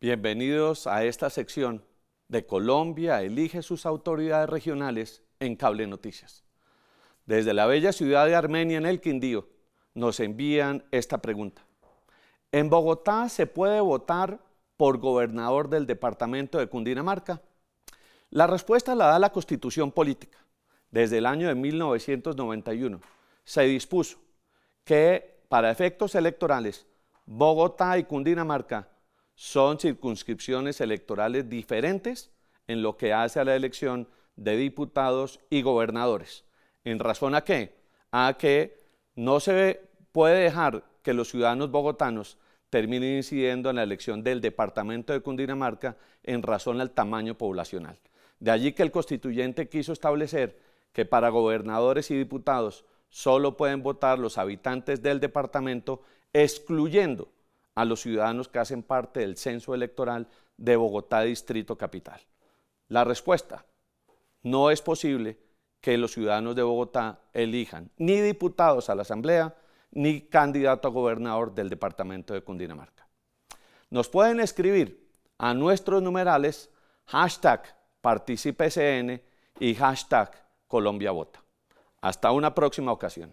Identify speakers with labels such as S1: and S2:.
S1: Bienvenidos a esta sección de Colombia elige sus autoridades regionales en Cable Noticias. Desde la bella ciudad de Armenia en el Quindío nos envían esta pregunta. ¿En Bogotá se puede votar por gobernador del departamento de Cundinamarca? La respuesta la da la Constitución Política. Desde el año de 1991 se dispuso que para efectos electorales Bogotá y Cundinamarca son circunscripciones electorales diferentes en lo que hace a la elección de diputados y gobernadores. ¿En razón a qué? A que no se puede dejar que los ciudadanos bogotanos terminen incidiendo en la elección del departamento de Cundinamarca en razón al tamaño poblacional. De allí que el constituyente quiso establecer que para gobernadores y diputados solo pueden votar los habitantes del departamento, excluyendo a los ciudadanos que hacen parte del censo electoral de Bogotá Distrito Capital? La respuesta, no es posible que los ciudadanos de Bogotá elijan ni diputados a la Asamblea ni candidato a gobernador del departamento de Cundinamarca. Nos pueden escribir a nuestros numerales hashtag participecn y hashtag. Hasta una próxima ocasión.